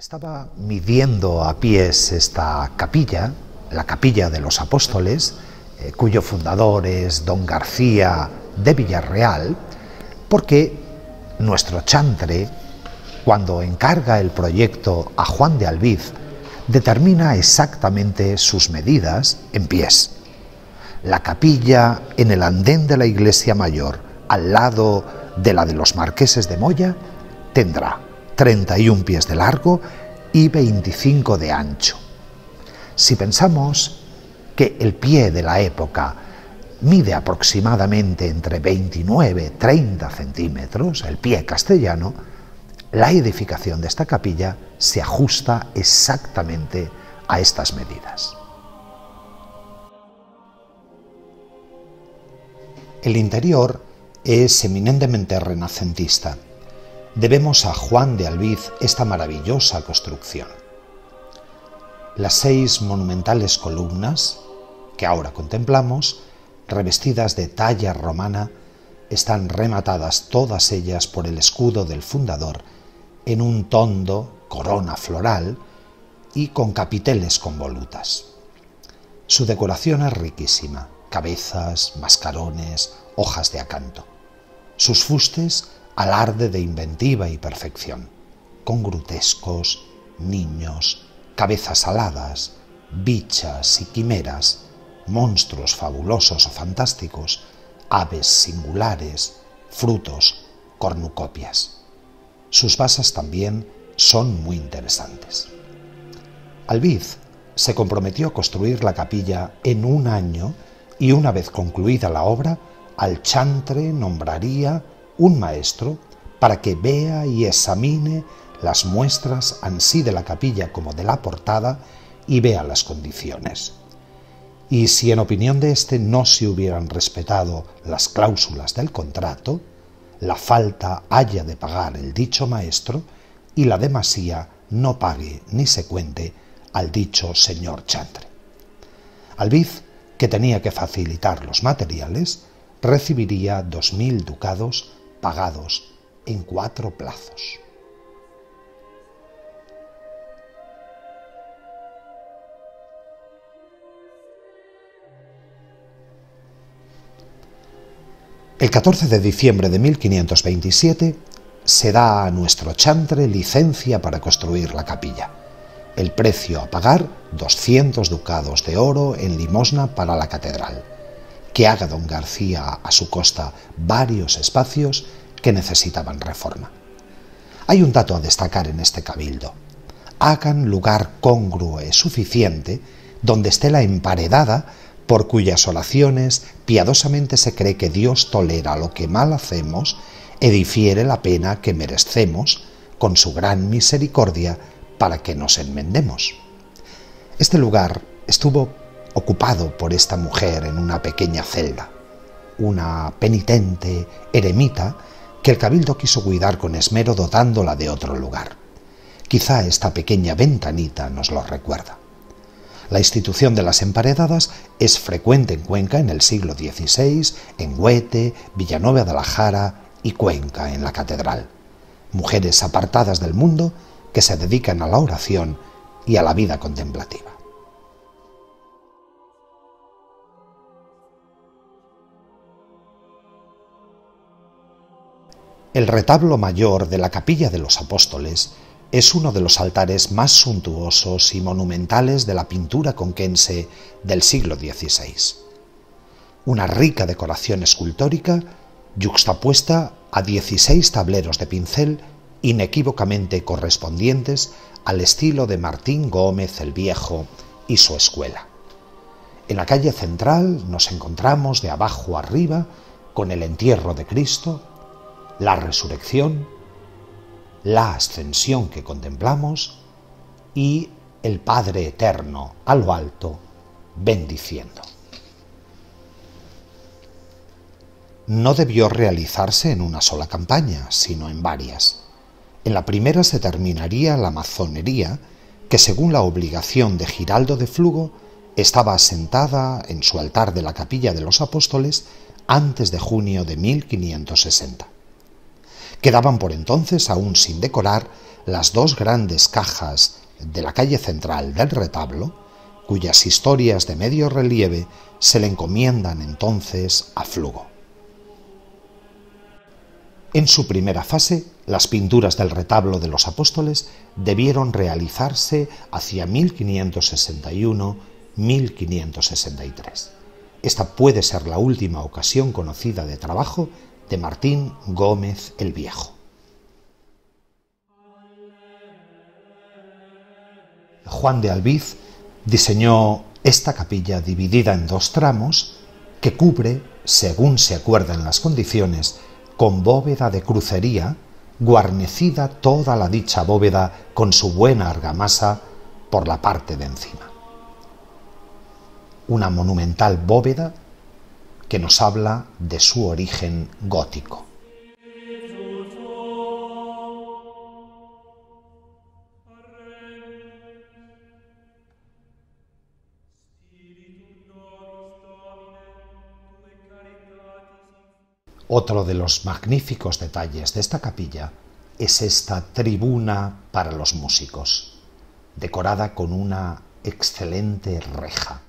Estaba midiendo a pies esta capilla, la capilla de los apóstoles, eh, cuyo fundador es don García de Villarreal, porque nuestro chantre, cuando encarga el proyecto a Juan de Albiz, determina exactamente sus medidas en pies. La capilla en el andén de la iglesia mayor, al lado de la de los marqueses de Moya, tendrá 31 pies de largo y 25 de ancho. Si pensamos que el pie de la época mide aproximadamente entre 29 y 30 centímetros, el pie castellano, la edificación de esta capilla se ajusta exactamente a estas medidas. El interior es eminentemente renacentista debemos a Juan de Albiz esta maravillosa construcción. Las seis monumentales columnas que ahora contemplamos, revestidas de talla romana, están rematadas todas ellas por el escudo del fundador en un tondo, corona floral y con capiteles con volutas. Su decoración es riquísima, cabezas, mascarones, hojas de acanto. Sus fustes alarde de inventiva y perfección, con grutescos, niños, cabezas aladas, bichas y quimeras, monstruos fabulosos o fantásticos, aves singulares, frutos, cornucopias. Sus basas también son muy interesantes. Albiz se comprometió a construir la capilla en un año y una vez concluida la obra, al chantre nombraría un maestro para que vea y examine las muestras ansí de la capilla como de la portada y vea las condiciones. Y si en opinión de éste no se hubieran respetado las cláusulas del contrato, la falta haya de pagar el dicho maestro y la demasía no pague ni se cuente al dicho señor Chantre. Albiz, que tenía que facilitar los materiales, recibiría dos mil ducados pagados en cuatro plazos. El 14 de diciembre de 1527 se da a nuestro chantre licencia para construir la capilla. El precio a pagar, 200 ducados de oro en limosna para la catedral que haga don García a su costa varios espacios que necesitaban reforma. Hay un dato a destacar en este cabildo. Hagan lugar congruo y suficiente donde esté la emparedada por cuyas oraciones piadosamente se cree que Dios tolera lo que mal hacemos e difiere la pena que merecemos con su gran misericordia para que nos enmendemos. Este lugar estuvo ocupado por esta mujer en una pequeña celda, una penitente eremita que el cabildo quiso cuidar con esmero dotándola de otro lugar. Quizá esta pequeña ventanita nos lo recuerda. La institución de las emparedadas es frecuente en Cuenca en el siglo XVI, en Huete, Villanueva de la Jara y Cuenca en la Catedral. Mujeres apartadas del mundo que se dedican a la oración y a la vida contemplativa. El retablo mayor de la capilla de los apóstoles es uno de los altares más suntuosos y monumentales de la pintura conquense del siglo XVI. Una rica decoración escultórica yuxtapuesta a 16 tableros de pincel inequívocamente correspondientes al estilo de Martín Gómez el Viejo y su escuela. En la calle central nos encontramos de abajo arriba con el entierro de Cristo, la resurrección, la ascensión que contemplamos y el Padre Eterno a lo alto bendiciendo. No debió realizarse en una sola campaña, sino en varias. En la primera se terminaría la mazonería, que según la obligación de Giraldo de Flugo, estaba asentada en su altar de la capilla de los apóstoles antes de junio de 1560 Quedaban por entonces aún sin decorar las dos grandes cajas de la calle central del retablo, cuyas historias de medio relieve se le encomiendan entonces a Flugo. En su primera fase, las pinturas del retablo de los apóstoles debieron realizarse hacia 1561-1563. Esta puede ser la última ocasión conocida de trabajo de Martín Gómez el Viejo. Juan de Albiz diseñó esta capilla dividida en dos tramos que cubre, según se acuerdan las condiciones, con bóveda de crucería, guarnecida toda la dicha bóveda con su buena argamasa por la parte de encima. Una monumental bóveda que nos habla de su origen gótico. Otro de los magníficos detalles de esta capilla es esta tribuna para los músicos, decorada con una excelente reja.